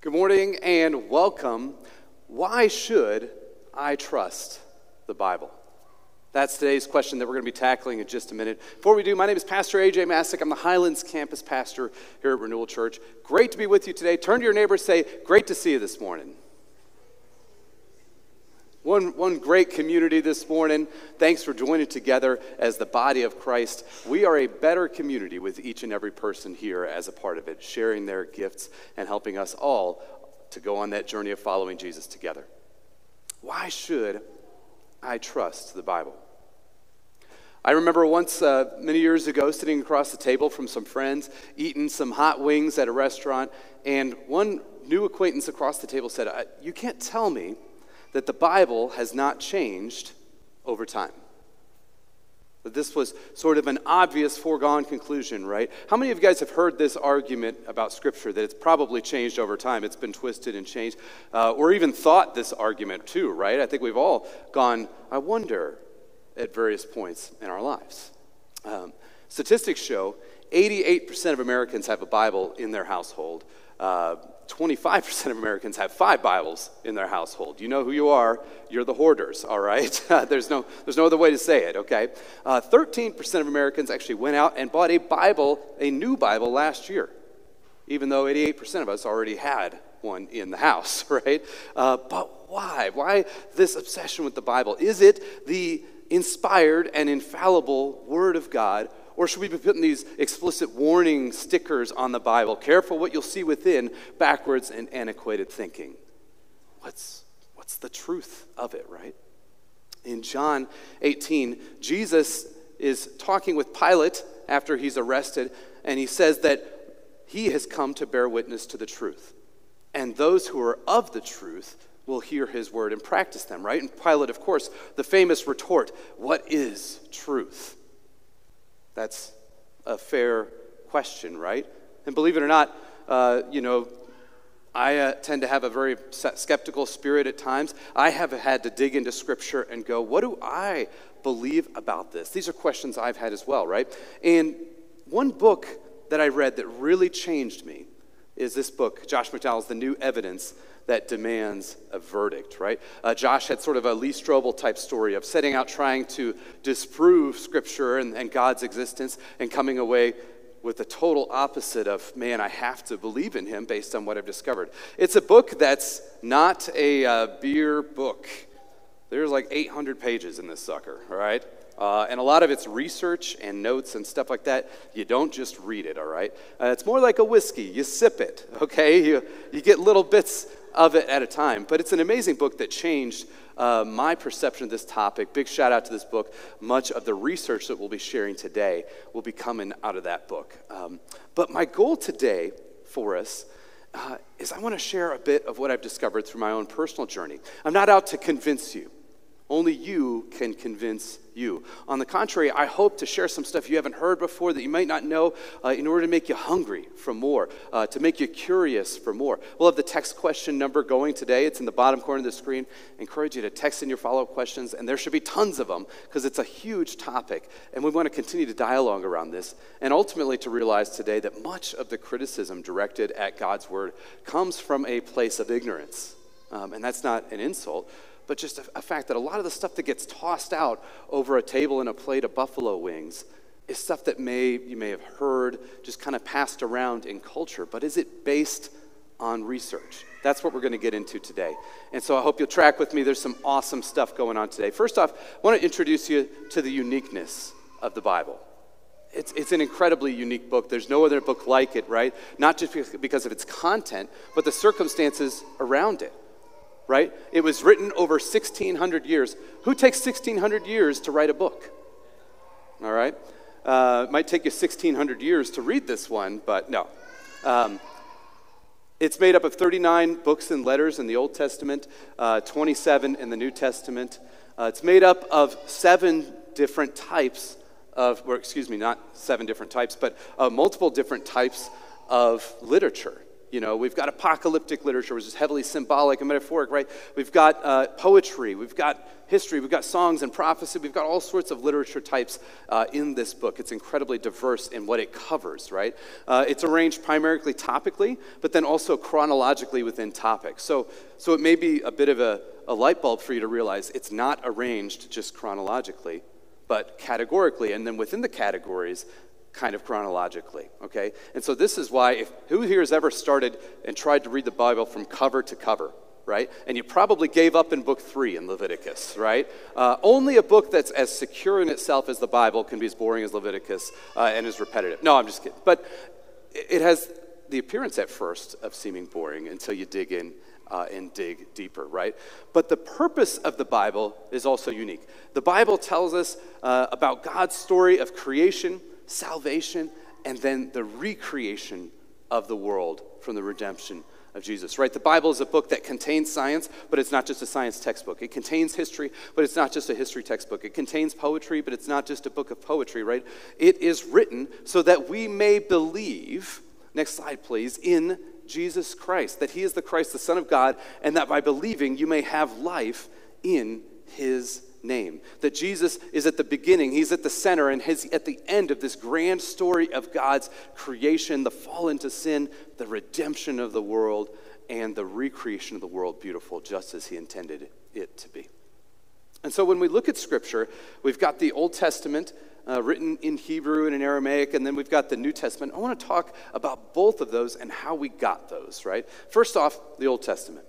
Good morning and welcome. Why should I trust the Bible? That's today's question that we're going to be tackling in just a minute. Before we do, my name is Pastor AJ Mastic. I'm the Highlands campus pastor here at Renewal Church. Great to be with you today. Turn to your neighbor and say, Great to see you this morning. One, one great community this morning. Thanks for joining together as the body of Christ. We are a better community with each and every person here as a part of it, sharing their gifts and helping us all to go on that journey of following Jesus together. Why should I trust the Bible? I remember once, uh, many years ago, sitting across the table from some friends, eating some hot wings at a restaurant, and one new acquaintance across the table said, You can't tell me that the Bible has not changed over time. That this was sort of an obvious foregone conclusion, right? How many of you guys have heard this argument about Scripture that it's probably changed over time? It's been twisted and changed, uh, or even thought this argument too, right? I think we've all gone, I wonder, at various points in our lives. Um, statistics show 88% of Americans have a Bible in their household. Uh, 25% of Americans have five Bibles in their household. You know who you are. You're the hoarders, all right? there's, no, there's no other way to say it, okay? Uh, 13% of Americans actually went out and bought a Bible, a new Bible, last year, even though 88% of us already had one in the house, right? Uh, but why? Why this obsession with the Bible? Is it the inspired and infallible Word of God? Or should we be putting these explicit warning stickers on the Bible? Careful what you'll see within backwards and antiquated thinking. What's, what's the truth of it, right? In John 18, Jesus is talking with Pilate after he's arrested, and he says that he has come to bear witness to the truth. And those who are of the truth will hear his word and practice them, right? And Pilate, of course, the famous retort, What is truth? That's a fair question, right? And believe it or not, uh, you know, I uh, tend to have a very skeptical spirit at times. I have had to dig into Scripture and go, what do I believe about this? These are questions I've had as well, right? And one book that I read that really changed me is this book, Josh McDowell's The New Evidence that demands a verdict, right? Uh, Josh had sort of a Lee Strobel type story of setting out trying to disprove Scripture and, and God's existence and coming away with the total opposite of, man, I have to believe in him based on what I've discovered. It's a book that's not a uh, beer book. There's like 800 pages in this sucker, all right? Uh, and a lot of it's research and notes and stuff like that. You don't just read it, all right? Uh, it's more like a whiskey. You sip it, okay? You, you get little bits of it at a time. But it's an amazing book that changed uh, my perception of this topic. Big shout out to this book. Much of the research that we'll be sharing today will be coming out of that book. Um, but my goal today for us uh, is I want to share a bit of what I've discovered through my own personal journey. I'm not out to convince you. Only you can convince you. On the contrary, I hope to share some stuff you haven't heard before that you might not know uh, in order to make you hungry for more, uh, to make you curious for more. We'll have the text question number going today. It's in the bottom corner of the screen. I encourage you to text in your follow up questions, and there should be tons of them because it's a huge topic, and we want to continue to dialogue around this, and ultimately to realize today that much of the criticism directed at God's word comes from a place of ignorance. Um, and that's not an insult but just a, a fact that a lot of the stuff that gets tossed out over a table and a plate of buffalo wings is stuff that may you may have heard just kind of passed around in culture but is it based on research? That's what we're going to get into today. And so i hope you'll track with me. There's some awesome stuff going on today. First off i want to introduce you to the uniqueness of the bible. It's, it's an incredibly unique book. There's no other book like it right? Not just because of its content but the circumstances around it right? It was written over 1,600 years. Who takes 1,600 years to write a book? All right? Uh, it might take you 1,600 years to read this one, but no. Um, it's made up of 39 books and letters in the Old Testament, uh, 27 in the New Testament. Uh, it's made up of seven different types of, or excuse me, not seven different types, but uh, multiple different types of literature. You know, we've got apocalyptic literature, which is heavily symbolic and metaphoric, right? We've got uh, poetry, we've got history, we've got songs and prophecy, we've got all sorts of literature types uh, in this book. It's incredibly diverse in what it covers, right? Uh, it's arranged primarily topically, but then also chronologically within topics. So, so it may be a bit of a, a light bulb for you to realize it's not arranged just chronologically, but categorically, and then within the categories, kind of chronologically, okay? And so this is why, if who here has ever started and tried to read the Bible from cover to cover, right? And you probably gave up in book three in Leviticus, right? Uh, only a book that's as secure in itself as the Bible can be as boring as Leviticus uh, and as repetitive. No, I'm just kidding. But it has the appearance at first of seeming boring until you dig in uh, and dig deeper, right? But the purpose of the Bible is also unique. The Bible tells us uh, about God's story of creation, salvation, and then the recreation of the world from the redemption of Jesus, right? The Bible is a book that contains science, but it's not just a science textbook. It contains history, but it's not just a history textbook. It contains poetry, but it's not just a book of poetry, right? It is written so that we may believe, next slide, please, in Jesus Christ, that he is the Christ, the Son of God, and that by believing you may have life in his name. That Jesus is at the beginning, he's at the center, and he's at the end of this grand story of God's creation, the fall into sin, the redemption of the world, and the recreation of the world beautiful, just as he intended it to be. And so when we look at Scripture, we've got the Old Testament uh, written in Hebrew and in Aramaic, and then we've got the New Testament. I want to talk about both of those and how we got those, right? First off, the Old Testament.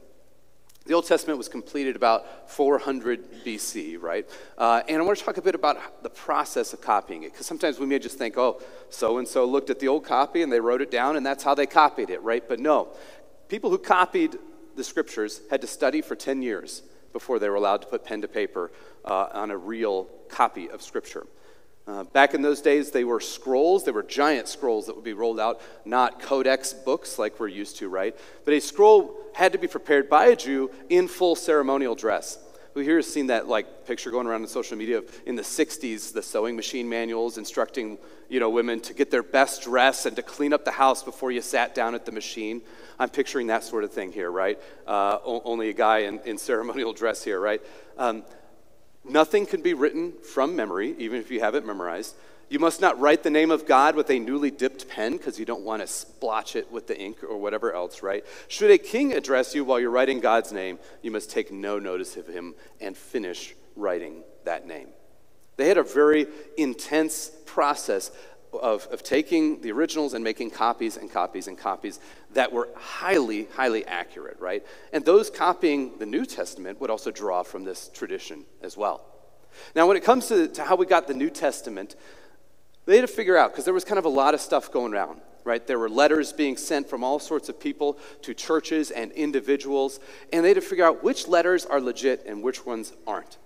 The Old Testament was completed about 400 BC, right? Uh, and I want to talk a bit about the process of copying it, because sometimes we may just think, oh, so and so looked at the old copy and they wrote it down, and that's how they copied it, right? But no, people who copied the scriptures had to study for 10 years before they were allowed to put pen to paper uh, on a real copy of scripture. Uh, back in those days, they were scrolls. They were giant scrolls that would be rolled out, not codex books like we're used to, right? But a scroll had to be prepared by a Jew in full ceremonial dress. Who here has seen that like picture going around on social media of, in the 60s, the sewing machine manuals instructing you know women to get their best dress and to clean up the house before you sat down at the machine. I'm picturing that sort of thing here, right? Uh, only a guy in, in ceremonial dress here, right? Um, Nothing can be written from memory, even if you have it memorized. You must not write the name of God with a newly dipped pen because you don't want to splotch it with the ink or whatever else, right? Should a king address you while you're writing God's name, you must take no notice of him and finish writing that name. They had a very intense process of, of taking the originals and making copies and copies and copies that were highly, highly accurate, right? And those copying the New Testament would also draw from this tradition as well. Now, when it comes to, to how we got the New Testament, they had to figure out, because there was kind of a lot of stuff going around, right? There were letters being sent from all sorts of people to churches and individuals, and they had to figure out which letters are legit and which ones aren't.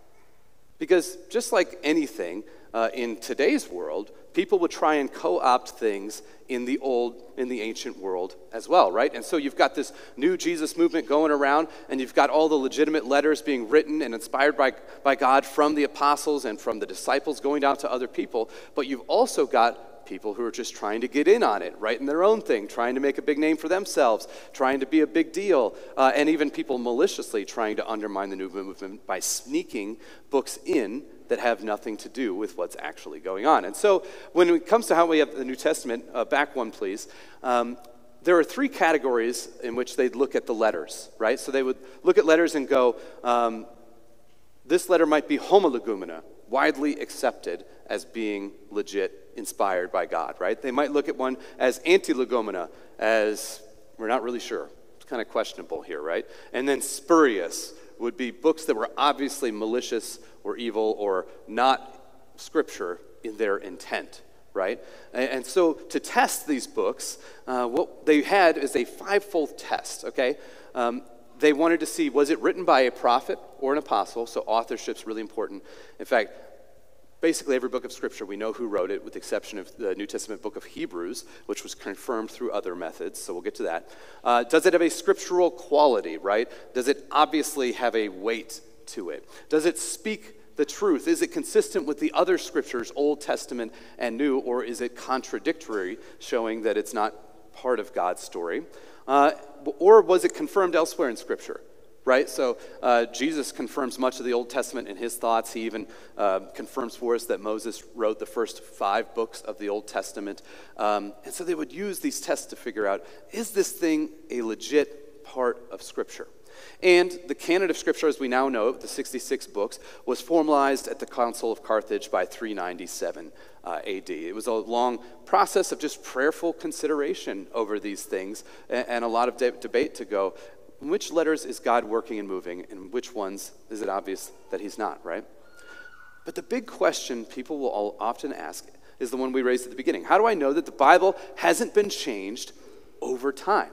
Because just like anything uh, in today's world, people would try and co-opt things in the old in the ancient world as well right? And so you've got this new jesus movement going around and you've got all the legitimate letters being written and inspired by, by god from the apostles and from the disciples going down to other people but you've also got people who are just trying to get in on it writing their own thing trying to make a big name for themselves trying to be a big deal uh, and even people maliciously trying to undermine the new movement by sneaking books in that have nothing to do with what's actually going on. And so, when it comes to how we have the New Testament, uh, back one, please. Um, there are three categories in which they'd look at the letters, right? So they would look at letters and go, um, this letter might be homologoumena, widely accepted as being legit, inspired by God, right? They might look at one as antilegomena, as we're not really sure. It's kind of questionable here, right? And then spurious would be books that were obviously malicious or evil or not scripture in their intent, right? And, so to test these books, uh, what they had is a fivefold test, okay? Um, they wanted to see was it written by a prophet or an apostle, so authorship's really important. In fact, basically every book of Scripture, we know who wrote it, with the exception of the New Testament book of Hebrews, which was confirmed through other methods, so we'll get to that. Uh, does it have a scriptural quality, right? Does it obviously have a weight to it? Does it speak the truth? Is it consistent with the other scriptures, Old Testament and New, or is it contradictory, showing that it's not part of God's story? Uh, or was it confirmed elsewhere in Scripture? Right? So uh, Jesus confirms much of the Old Testament in his thoughts. He even uh, confirms for us that Moses wrote the first five books of the Old Testament. Um, and so they would use these tests to figure out is this thing a legit part of Scripture? And the canon of Scripture, as we now know, the 66 books, was formalized at the Council of Carthage by 397 uh, AD. It was a long process of just prayerful consideration over these things and, and a lot of de- debate to go which letters is God working and moving, and which ones is it obvious that He's not, right? But the big question people will often ask is the one we raised at the beginning How do I know that the Bible hasn't been changed over time?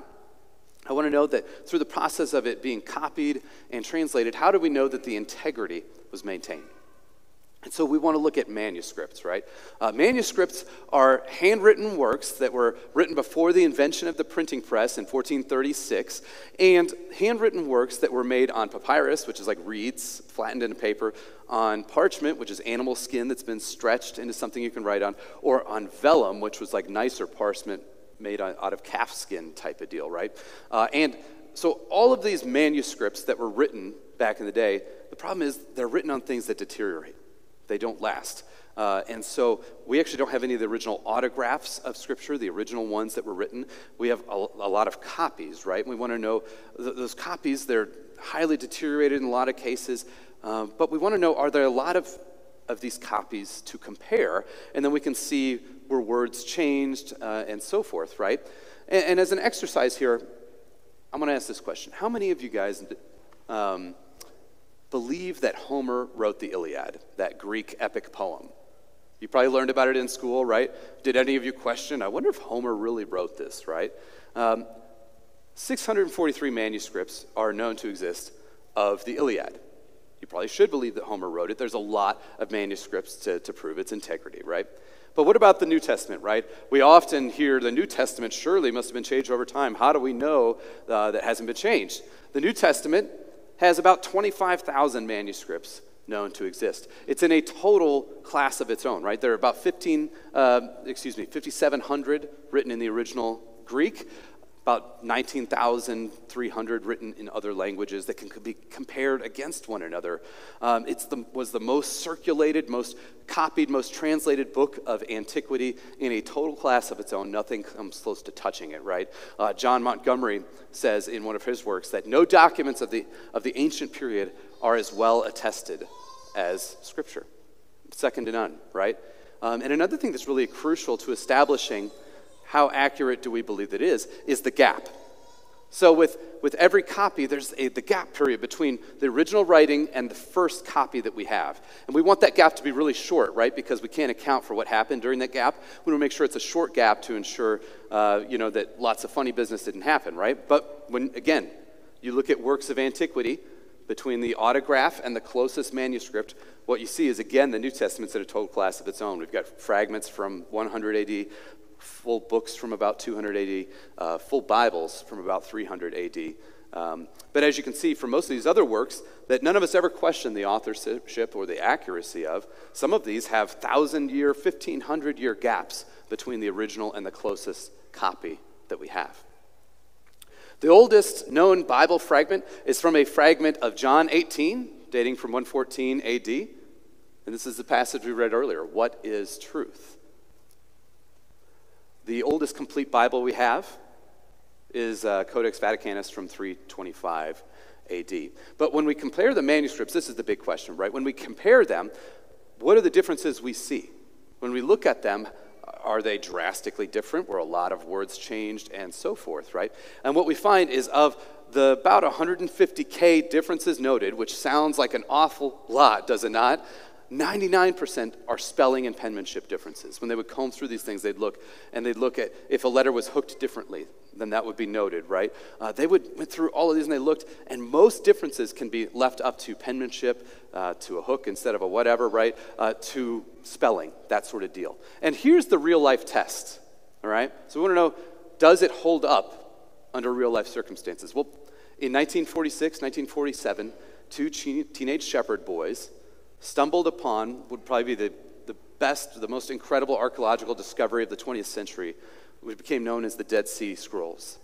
I want to know that through the process of it being copied and translated, how do we know that the integrity was maintained? And so we want to look at manuscripts, right? Uh, manuscripts are handwritten works that were written before the invention of the printing press in 1436, and handwritten works that were made on papyrus, which is like reeds flattened into paper, on parchment, which is animal skin that's been stretched into something you can write on, or on vellum, which was like nicer parchment made out of calf skin type of deal, right? Uh, and so all of these manuscripts that were written back in the day, the problem is they're written on things that deteriorate. They don't last. Uh, and so we actually don't have any of the original autographs of Scripture, the original ones that were written. We have a, a lot of copies, right? We want to know th- those copies, they're highly deteriorated in a lot of cases. Uh, but we want to know are there a lot of, of these copies to compare? And then we can see were words changed uh, and so forth, right? And, and, as an exercise here, I'm going to ask this question How many of you guys um, believe that Homer wrote the Iliad, that Greek epic poem? You probably learned about it in school, right? Did any of you question, I wonder if Homer really wrote this, right? Um, 643 manuscripts are known to exist of the Iliad. You probably should believe that Homer wrote it. There's a lot of manuscripts to, to prove its integrity, right? But what about the New Testament, right? We often hear the New Testament surely must have been changed over time. How do we know uh, that hasn't been changed? The New Testament has about 25,000 manuscripts known to exist. It's in a total class of its own, right? There are about 15, uh, excuse me, 5,700 written in the original Greek about 19,300 written in other languages that can be compared against one another. Um, it was the most circulated, most copied, most translated book of antiquity in a total class of its own. Nothing comes close to touching it, right? Uh, John Montgomery says in one of his works that no documents of the, of the ancient period are as well attested as Scripture. Second to none, right? Um, and another thing that's really crucial to establishing how accurate do we believe it is, is the gap. So, with, with every copy, there's a, the gap period between the original writing and the first copy that we have. And we want that gap to be really short, right? Because we can't account for what happened during that gap. We want to make sure it's a short gap to ensure, uh, you know, that lots of funny business didn't happen, right? But when, again, you look at works of antiquity, between the autograph and the closest manuscript, what you see is again the New Testament's in a total class of its own. We've got fragments from 100 AD, full books from about 200 AD, uh, full Bibles from about 300 AD. Um, but as you can see from most of these other works that none of us ever question the authorship or the accuracy of, some of these have thousand year, 1500 year gaps between the original and the closest copy that we have. The oldest known Bible fragment is from a fragment of John 18, dating from 114 AD. And this is the passage we read earlier. What is truth? The oldest complete Bible we have is uh, Codex Vaticanus from 325 AD. But when we compare the manuscripts, this is the big question, right? When we compare them, what are the differences we see? When we look at them, are they drastically different? Were a lot of words changed and so forth, right? And what we find is of the about 150K differences noted, which sounds like an awful lot, does it not? 99% are spelling and penmanship differences. When they would comb through these things, they'd look and they'd look at if a letter was hooked differently, then that would be noted, right? Uh, they would went through all of these and they looked, and most differences can be left up to penmanship, uh, to a hook instead of a whatever, right? Uh, to spelling, that sort of deal. And here's the real life test, all right? So we want to know does it hold up under real life circumstances? Well, in 1946, 1947, two teenage shepherd boys stumbled upon would probably be the, the best, the most incredible archaeological discovery of the 20th century, which became known as the Dead Sea Scrolls.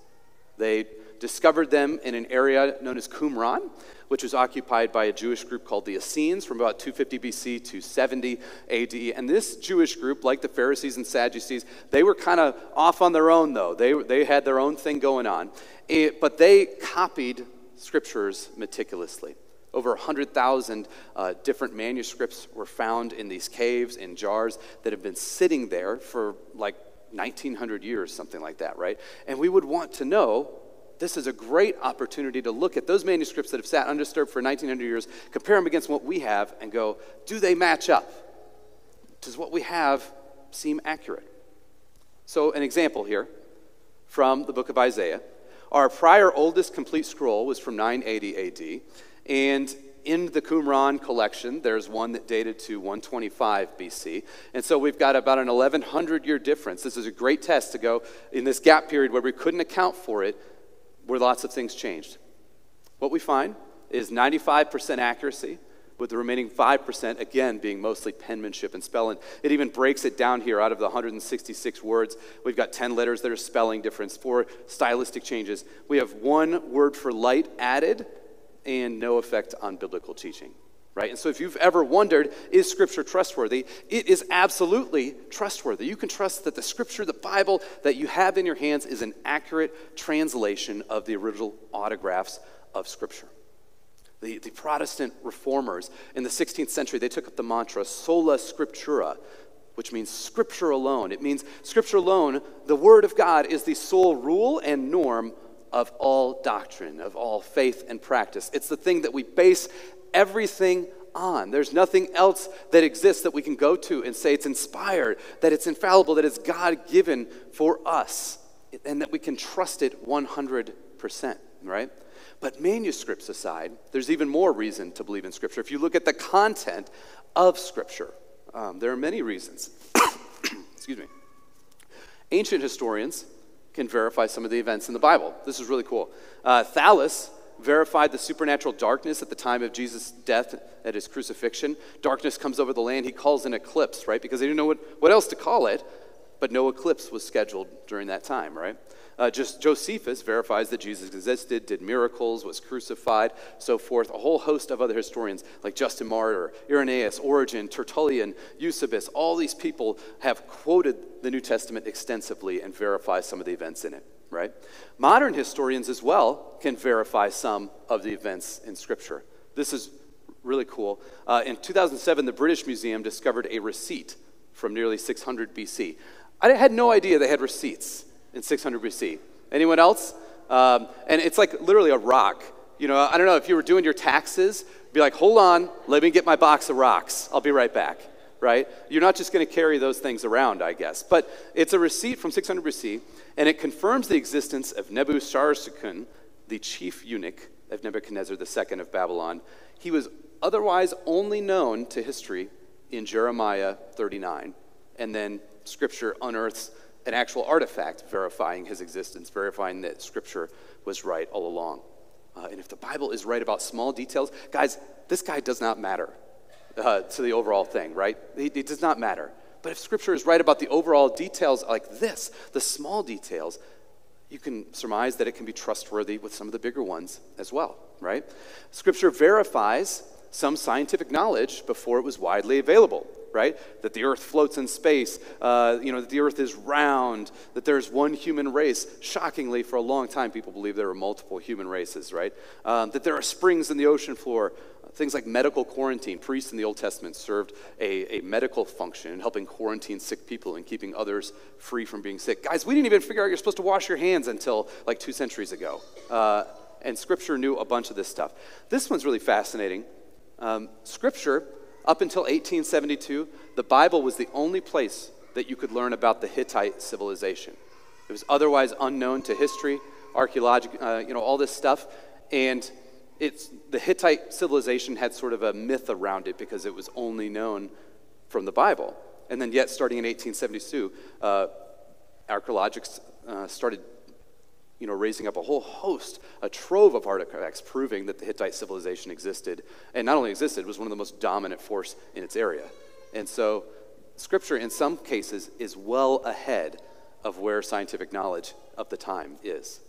They discovered them in an area known as Qumran, which was occupied by a Jewish group called the Essenes from about 250 BC to 70 AD. And this Jewish group, like the Pharisees and Sadducees, they were kind of off on their own, though. They, they had their own thing going on. It, but they copied scriptures meticulously. Over 100,000 uh, different manuscripts were found in these caves, in jars that have been sitting there for like 1900 years, something like that, right? And we would want to know this is a great opportunity to look at those manuscripts that have sat undisturbed for 1900 years, compare them against what we have, and go, do they match up? Does what we have seem accurate? So, an example here from the book of Isaiah. Our prior oldest complete scroll was from 980 AD, and in the Qumran collection, there's one that dated to 125 BC. And so we've got about an 1100 year difference. This is a great test to go in this gap period where we couldn't account for it where lots of things changed. What we find is 95% accuracy, with the remaining 5% again being mostly penmanship and spelling. It even breaks it down here out of the 166 words. We've got 10 letters that are spelling difference, four stylistic changes. We have one word for light added and no effect on biblical teaching right? And so if you've ever wondered, is Scripture trustworthy? It is absolutely trustworthy. You can trust that the Scripture, the Bible that you have in your hands, is an accurate translation of the original autographs of Scripture. The, the Protestant reformers in the 16th century, they took up the mantra sola scriptura, which means scripture alone. It means scripture alone, the Word of God is the sole rule and norm of all doctrine, of all faith and practice. It's the thing that we base everything on. There's nothing else that exists that we can go to and say it's inspired, that it's infallible, that it's God given for us, and that we can trust it 100%, right? But manuscripts aside, there's even more reason to believe in Scripture. If you look at the content of Scripture, um, there are many reasons. Excuse me. Ancient historians can verify some of the events in the Bible. This is really cool. Uh, Thallus verified the supernatural darkness at the time of Jesus' death at his crucifixion. Darkness comes over the land. He calls an eclipse, right? Because they didn't know what, what else to call it, but no eclipse was scheduled during that time, right? Uh, just Josephus verifies that Jesus existed, did miracles, was crucified, so forth. A whole host of other historians like Justin Martyr, Irenaeus, Origen, Tertullian, Eusebius, all these people have quoted the New Testament extensively and verify some of the events in it right? Modern historians as well can verify some of the events in Scripture. This is really cool. Uh, in 2007, the British Museum discovered a receipt from nearly 600 BC. I had no idea they had receipts in 600 BC. Anyone else? Um, and it's like literally a rock. You know, I don't know if you were doing your taxes, be like, hold on, let me get my box of rocks. I'll be right back, right? You're not just going to carry those things around, I guess. But it's a receipt from 600 BC and it confirms the existence of Nebuchadnezzar, the chief eunuch of Nebuchadnezzar II of Babylon. He was otherwise only known to history in Jeremiah 39, and then Scripture unearths an actual artifact verifying his existence, verifying that Scripture was right all along. Uh, and if the Bible is right about small details, guys, this guy does not matter uh, to the overall thing, right? It does not matter. But if Scripture is right about the overall details like this, the small details, you can surmise that it can be trustworthy with some of the bigger ones as well, right? Scripture verifies some scientific knowledge before it was widely available, right? That the earth floats in space, uh, you know, that the earth is round, that there's one human race. Shockingly, for a long time, people believe there were multiple human races, right? Um, that there are springs in the ocean floor. Things like medical quarantine. Priests in the Old Testament served a, a medical function in helping quarantine sick people and keeping others free from being sick. Guys, we didn't even figure out you're supposed to wash your hands until like two centuries ago. Uh, and Scripture knew a bunch of this stuff. This one's really fascinating. Um, scripture, up until 1872, the Bible was the only place that you could learn about the Hittite civilization. It was otherwise unknown to history, archaeology, uh, you know, all this stuff. And it's, the Hittite civilization had sort of a myth around it because it was only known from the Bible. And then, yet, starting in 1872, uh, archaeologists uh, started you know, raising up a whole host, a trove of artifacts proving that the Hittite civilization existed. And not only existed, was one of the most dominant force in its area. And so, Scripture, in some cases, is well ahead of where scientific knowledge of the time is.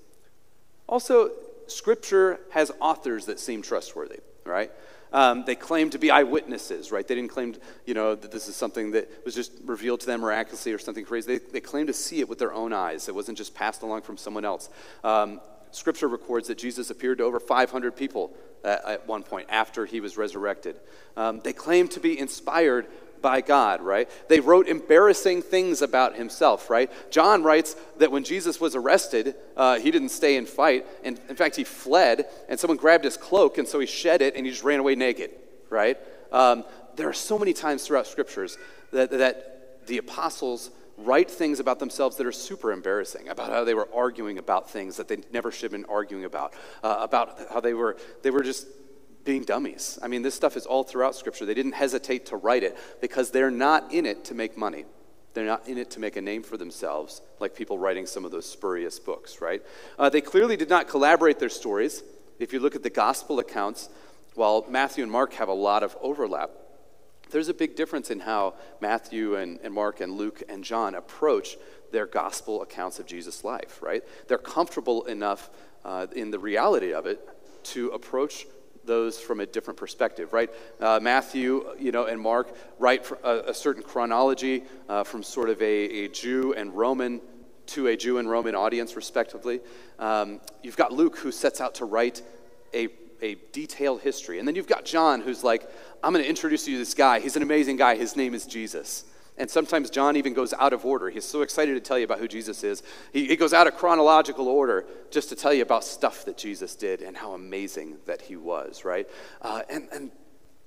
Also, Scripture has authors that seem trustworthy, right? Um, they claim to be eyewitnesses, right? They didn't claim, you know, that this is something that was just revealed to them miraculously or something crazy. They, they claim to see it with their own eyes. It wasn't just passed along from someone else. Um, scripture records that Jesus appeared to over 500 people at, at one point after he was resurrected. Um, they claim to be inspired by God, right? They wrote embarrassing things about himself, right? John writes that when Jesus was arrested, uh, he didn't stay and fight. And in fact, he fled, and someone grabbed his cloak, and so he shed it, and he just ran away naked, right? Um, there are so many times throughout scriptures that, that the apostles write things about themselves that are super embarrassing about how they were arguing about things that they never should have been arguing about uh, about how they were they were just being dummies. I mean, this stuff is all throughout Scripture. They didn't hesitate to write it because they're not in it to make money. They're not in it to make a name for themselves, like people writing some of those spurious books, right? Uh, they clearly did not collaborate their stories. If you look at the gospel accounts, while Matthew and Mark have a lot of overlap, there's a big difference in how Matthew and, and Mark and Luke and John approach their gospel accounts of Jesus' life, right? They're comfortable enough uh, in the reality of it to approach those from a different perspective, right? Uh, Matthew, you know, and Mark write a, a certain chronology uh, from sort of a, a, Jew and Roman to a Jew and Roman audience, respectively. Um, you've got Luke, who sets out to write a, a detailed history. And then you've got John, who's like, I'm going to introduce you to this guy. He's an amazing guy. His name is Jesus. And sometimes John even goes out of order. He's so excited to tell you about who Jesus is. He, he, goes out of chronological order just to tell you about stuff that Jesus did and how amazing that he was, right? Uh, and, and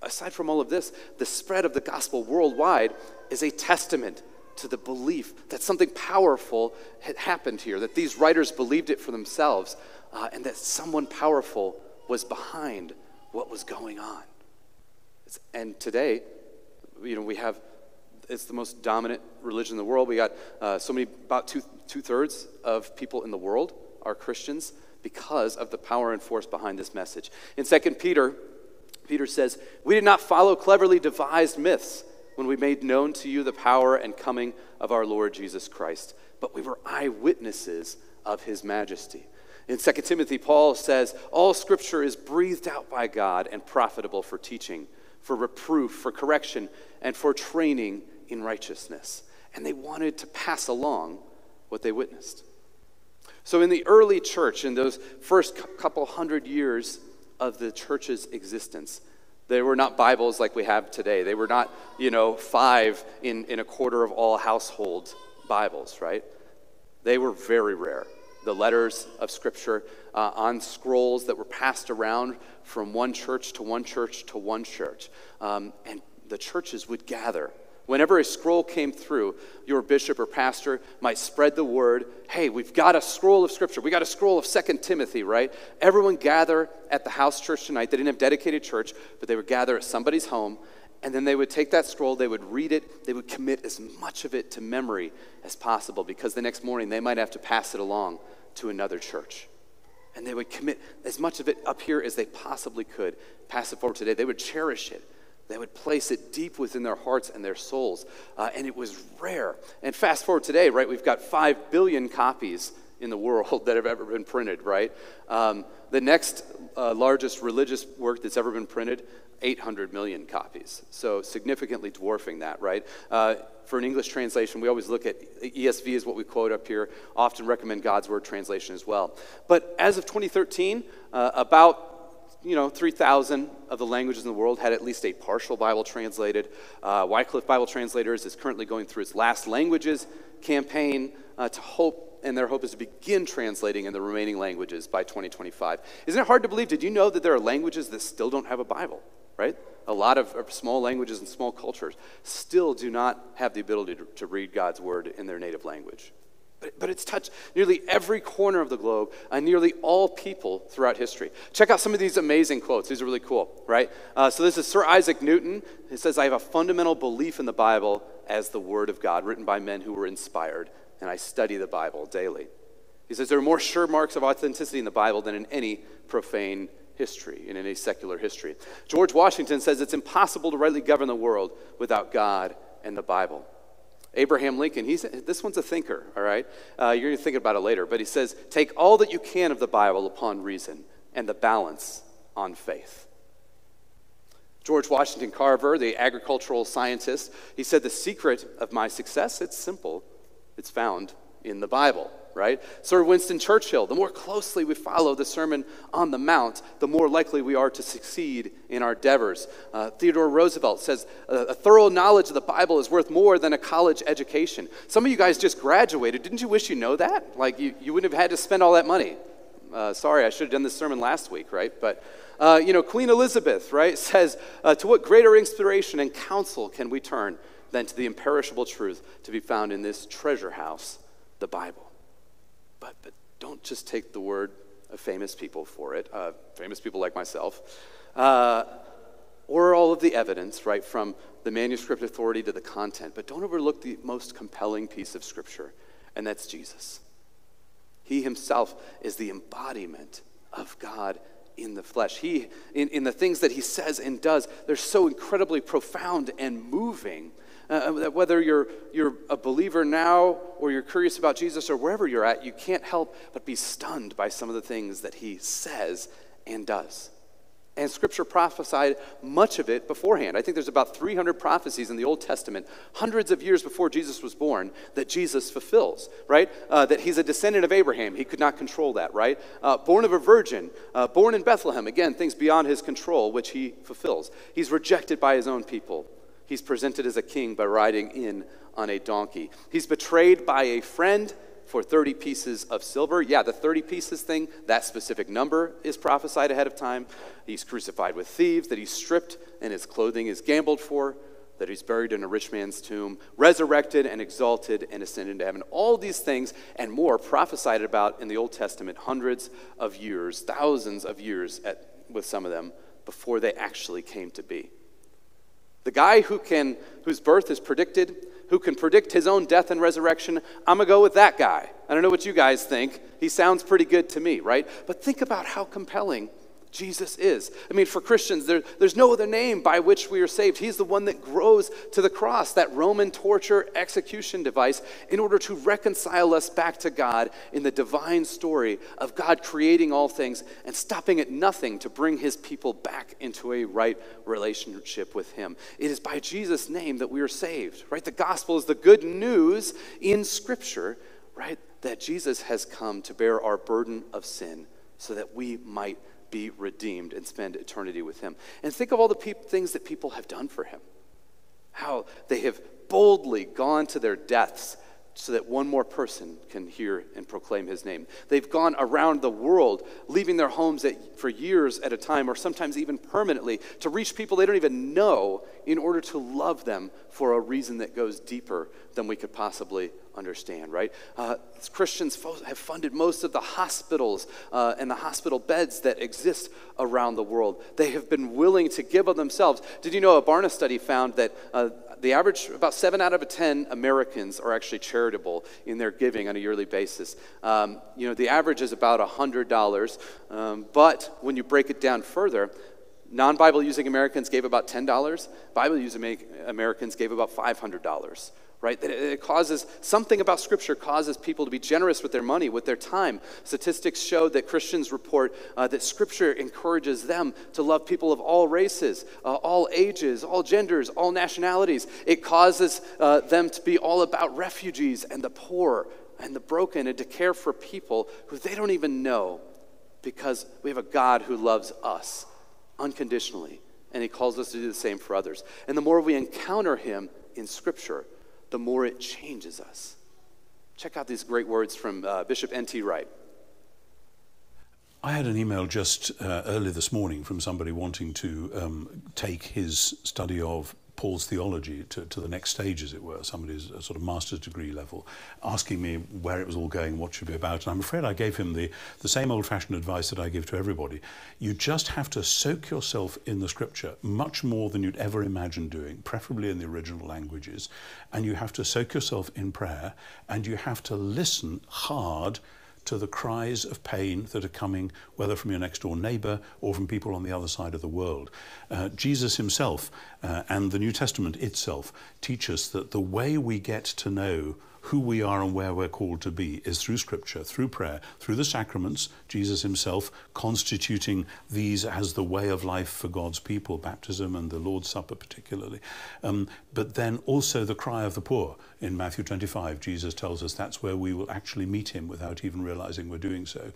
aside from all of this, the spread of the gospel worldwide is a testament to the belief that something powerful had happened here, that these writers believed it for themselves, uh, and that someone powerful was behind what was going on. And today, you know, we have it's the most dominant religion in the world. We got uh, so many, about two, two thirds of people in the world are Christians because of the power and force behind this message. In 2 Peter, Peter says, We did not follow cleverly devised myths when we made known to you the power and coming of our Lord Jesus Christ, but we were eyewitnesses of his majesty. In 2 Timothy, Paul says, All scripture is breathed out by God and profitable for teaching, for reproof, for correction, and for training in righteousness. And they wanted to pass along what they witnessed. So, in the early church, in those first couple hundred years of the church's existence, they were not Bibles like we have today. They were not, you know, five in, in a quarter of all household Bibles, right? They were very rare. The letters of Scripture uh, on scrolls that were passed around from one church to one church to one church. Um, and the churches would gather Whenever a scroll came through, your bishop or pastor might spread the word hey, we've got a scroll of scripture. We got a scroll of Second Timothy, right? Everyone gather at the house church tonight. They didn't have dedicated church, but they would gather at somebody's home. And then they would take that scroll, they would read it, they would commit as much of it to memory as possible because the next morning they might have to pass it along to another church. And they would commit as much of it up here as they possibly could, pass it forward today. They would cherish it. They would place it deep within their hearts and their souls. Uh, and it was rare. And fast forward today, right, we've got 5 billion copies in the world that have ever been printed, right? Um, the next uh, largest religious work that's ever been printed, 800 million copies. So significantly dwarfing that, right? Uh, for an English translation, we always look at ESV is what we quote up here, often recommend God's Word translation as well. But as of 2013, uh, about you know, 3,000 of the languages in the world had at least a partial Bible translated. Uh, Wycliffe Bible Translators is currently going through its last languages campaign uh, to hope, and their hope is to begin translating in the remaining languages by 2025. Isn't it hard to believe? Did you know that there are languages that still don't have a Bible, right? A lot of small languages and small cultures still do not have the ability to, to read God's word in their native language. But, but it's touched nearly every corner of the globe and nearly all people throughout history. Check out some of these amazing quotes. These are really cool, right? Uh, so this is Sir Isaac Newton. He says, I have a fundamental belief in the Bible as the Word of God, written by men who were inspired, and I study the Bible daily. He says, there are more sure marks of authenticity in the Bible than in any profane history, in any secular history. George Washington says it's impossible to rightly govern the world without God and the Bible. Abraham Lincoln, he's, this one's a thinker, all right? Uh, you're going to think about it later, but he says, Take all that you can of the Bible upon reason and the balance on faith. George Washington Carver, the agricultural scientist, he said, The secret of my success, it's simple. It's found in the Bible, right? Sir Winston Churchill, the more closely we follow the Sermon on the Mount, the more likely we are to succeed in our endeavors. Uh, Theodore Roosevelt says, a thorough knowledge of the Bible is worth more than a college education. Some of you guys just graduated. Didn't you wish you know that? Like, you, you wouldn't have had to spend all that money. Uh, sorry, I should have done this sermon last week, right? But uh, you know, Queen Elizabeth, right, says, uh, To what greater inspiration and counsel can we turn than to the imperishable truth to be found in this treasure house, the Bible? But, but don't just take the word of famous people for it, uh, famous people like myself, uh, or all of the evidence, right, from the manuscript authority to the content. But don't overlook the most compelling piece of Scripture, and that's Jesus. He himself is the embodiment of God in the flesh. He, in, in the things that he says and does, they're so incredibly profound and moving. Uh, uh, that whether you're, you're a believer now or you're curious about Jesus or wherever you're at, you can't help but be stunned by some of the things that he says and does. And Scripture prophesied much of it beforehand. I think there's about 300 prophecies in the Old Testament, hundreds of years before Jesus was born, that Jesus fulfills, right? Uh, that he's a descendant of Abraham. He could not control that, right? Uh, born of a virgin, uh, born in Bethlehem. Again, things beyond his control, which he fulfills. He's rejected by his own people. He's presented as a king by riding in on a donkey. He's betrayed by a friend for 30 pieces of silver. Yeah, the 30 pieces thing, that specific number is prophesied ahead of time. He's crucified with thieves, that he's stripped and his clothing is gambled for, that he's buried in a rich man's tomb, resurrected and exalted and ascended into heaven. All these things and more prophesied about in the Old Testament hundreds of years, thousands of years at, with some of them before they actually came to be. The guy who can, whose birth is predicted, who can predict his own death and resurrection, I'm going to go with that guy. I don't know what you guys think. He sounds pretty good to me, right? But think about how compelling Jesus is. I mean, for Christians, there, there's no other name by which we are saved. He's the one that grows to the cross, that Roman torture execution device, in order to reconcile us back to God in the divine story of God creating all things and stopping at nothing to bring his people back into a right relationship with him. It is by Jesus' name that we are saved, right? The gospel is the good news in Scripture, right? That Jesus has come to bear our burden of sin so that we might be redeemed and spend eternity with him. And think of all the pe- things that people have done for him. How they have boldly gone to their deaths so that one more person can hear and proclaim his name. They've gone around the world, leaving their homes at, for years at a time, or sometimes even permanently, to reach people they don't even know in order to love them for a reason that goes deeper than we could possibly understand, right? Uh, Christians have funded most of the hospitals uh, and the hospital beds that exist around the world. They have been willing to give of themselves. Did you know a Barna study found that uh, the average, about seven out of 10 Americans are actually charitable in their giving on a yearly basis. Um, you know, the average is about $100, um, but when you break it down further, non Bible using Americans gave about $10, Bible using Americans gave about $500 right? It causes something about Scripture causes people to be generous with their money, with their time. Statistics show that Christians report uh, that Scripture encourages them to love people of all races, uh, all ages, all genders, all nationalities. It causes uh, them to be all about refugees and the poor and the broken and to care for people who they don't even know because we have a God who loves us unconditionally. And he calls us to do the same for others. And the more we encounter him in Scripture, the more it changes us. Check out these great words from uh, Bishop N.T. Wright. I had an email just uh, early this morning from somebody wanting to um, take his study of Paul's theology to, to the next stage, as it were, somebody's sort of master's degree level, asking me where it was all going, what should be about. And I'm afraid I gave him the, the same old fashioned advice that I give to everybody. You just have to soak yourself in the scripture much more than you'd ever imagine doing, preferably in the original languages. And you have to soak yourself in prayer and you have to listen hard to the cries of pain that are coming, whether from your next door neighbor or from people on the other side of the world. Uh, Jesus himself uh, and the New Testament itself teach us that the way we get to know who we are and where we're called to be is through Scripture, through prayer, through the sacraments, Jesus Himself constituting these as the way of life for God's people, baptism and the Lord's Supper particularly. Um, but then also the cry of the poor. In Matthew 25, Jesus tells us that's where we will actually meet Him without even realizing we're doing so.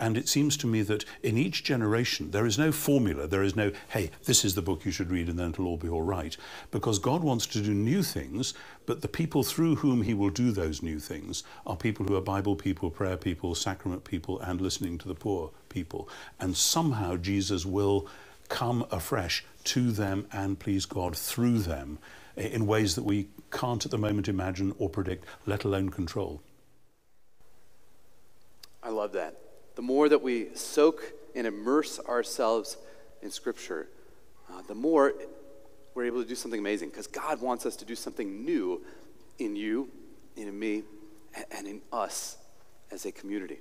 And it seems to me that in each generation, there is no formula, there is no, hey, this is the book you should read and then it'll all be all right. Because God wants to do new things, but the people through whom He will do those new things are people who are Bible people, prayer people, sacrament people, and listening to the poor people. And somehow Jesus will come afresh to them and please God through them in ways that we can't at the moment imagine or predict, let alone control. I love that. The more that we soak and immerse ourselves in Scripture, uh, the more we're able to do something amazing because God wants us to do something new in you in me, and in us as a community.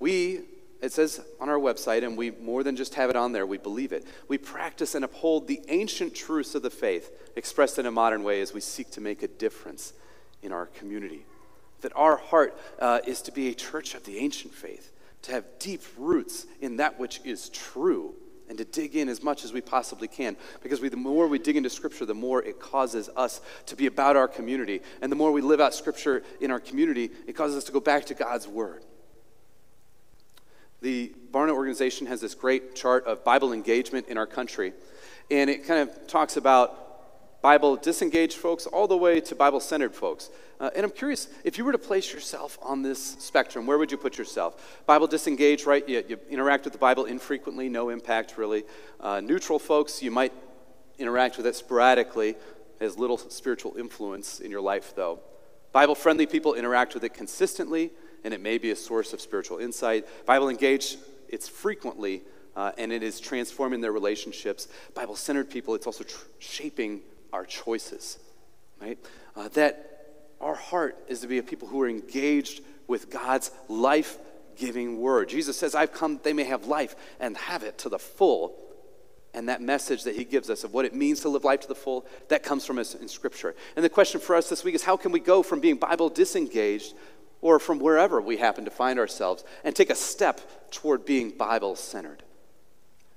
We, it says on our website, and we more than just have it on there, we believe it. We practice and uphold the ancient truths of the faith expressed in a modern way as we seek to make a difference in our community. That our heart uh, is to be a church of the ancient faith, to have deep roots in that which is true and to dig in as much as we possibly can. Because we, the more we dig into Scripture, the more it causes us to be about our community. And the more we live out Scripture in our community, it causes us to go back to God's Word. The Barna organization has this great chart of Bible engagement in our country. And it kind of talks about Bible disengaged folks all the way to Bible centered folks. Uh, and I'm curious, if you were to place yourself on this spectrum, where would you put yourself? Bible disengaged, right? You, you interact with the Bible infrequently, no impact really. Uh, neutral folks, you might interact with it sporadically, has little spiritual influence in your life though. Bible friendly people interact with it consistently, and it may be a source of spiritual insight. Bible engaged, it's frequently, uh, and it is transforming their relationships. Bible centered people, it's also tr- shaping our choices, right? Uh, that our heart is to be a people who are engaged with God's life giving word. Jesus says, I've come they may have life and have it to the full. And that message that he gives us of what it means to live life to the full, that comes from us in Scripture. And the question for us this week is how can we go from being Bible disengaged or from wherever we happen to find ourselves and take a step toward being Bible centered?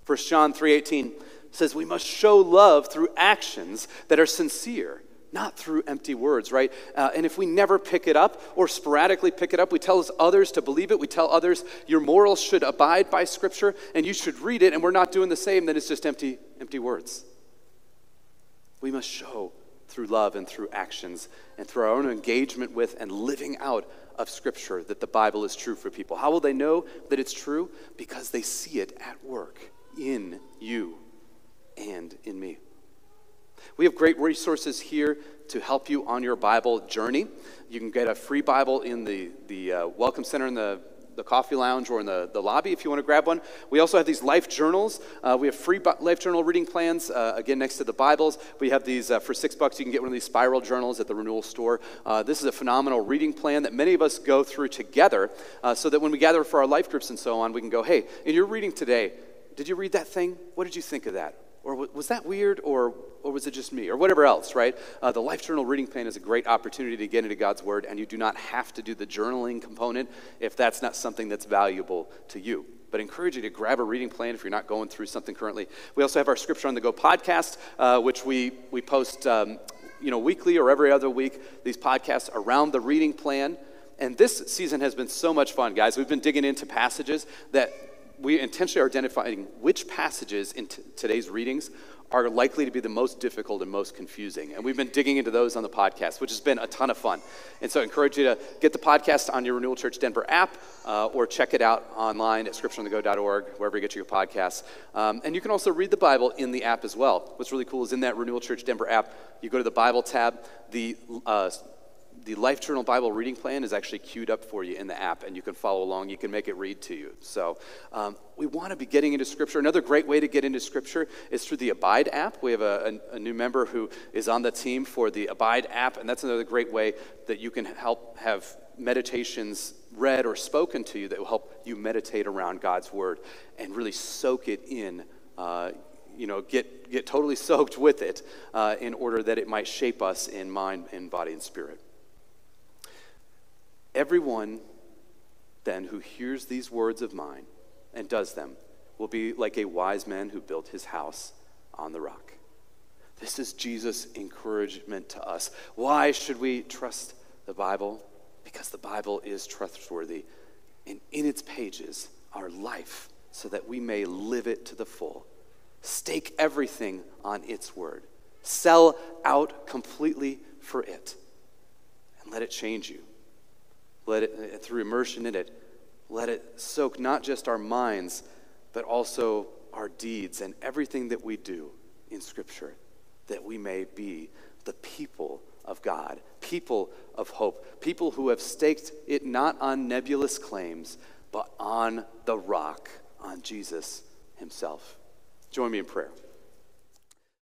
1 John 3:18 says we must show love through actions that are sincere, not through empty words, right? Uh, and if we never pick it up or sporadically pick it up, we tell others to believe it. We tell others your morals should abide by Scripture and you should read it, and we're not doing the same, then it's just empty, empty words. We must show through love and through actions and through our own engagement with and living out of Scripture that the Bible is true for people. How will they know that it's true? Because they see it at work in you and in me. We have great resources here to help you on your Bible journey. You can get a free Bible in the, the uh, Welcome Center in the, the coffee lounge or in the, the lobby if you want to grab one. We also have these life journals. Uh, we have free life journal reading plans, uh, again, next to the Bibles. We have these uh, for six bucks. You can get one of these spiral journals at the renewal store. Uh, this is a phenomenal reading plan that many of us go through together uh, so that when we gather for our life groups and so on, we can go, hey, in your reading today, did you read that thing? What did you think of that? Or was that weird? Or, or was it just me? Or whatever else, right? Uh, the Life Journal reading plan is a great opportunity to get into God's Word, and you do not have to do the journaling component if that's not something that's valuable to you. But I encourage you to grab a reading plan if you're not going through something currently. We also have our Scripture on the Go podcast, uh, which we, we post um, you know, weekly or every other week, these podcasts around the reading plan. And this season has been so much fun, guys. We've been digging into passages that we intentionally are identifying which passages in t- today's readings are likely to be the most difficult and most confusing. And we've been digging into those on the podcast, which has been a ton of fun. And so I encourage you to get the podcast on your Renewal Church Denver app uh, or check it out online at scriptureonthego.org, wherever you get your podcasts. Um, and you can also read the Bible in the app as well. What's really cool is in that Renewal Church Denver app, you go to the Bible tab, the uh, the Life Journal Bible reading plan is actually queued up for you in the app, and you can follow along. You can make it read to you. So, um, we want to be getting into Scripture. Another great way to get into Scripture is through the Abide app. We have a, a, a, new member who is on the team for the Abide app, and that's another great way that you can help have meditations read or spoken to you that will help you meditate around God's word and really soak it in. Uh, you know, get, get totally soaked with it uh, in order that it might shape us in mind and body and spirit. Everyone then who hears these words of mine and does them will be like a wise man who built his house on the rock. This is Jesus' encouragement to us. Why should we trust the Bible? Because the Bible is trustworthy, and in its pages are life, so that we may live it to the full. Stake everything on its word. Sell out completely for it, and let it change you. Let it, uh, through immersion in it, let it soak not just our minds, but also our deeds and everything that we do in Scripture that we may be the people of God, people of hope, people who have staked it not on nebulous claims, but on the rock, on Jesus himself. Join me in prayer.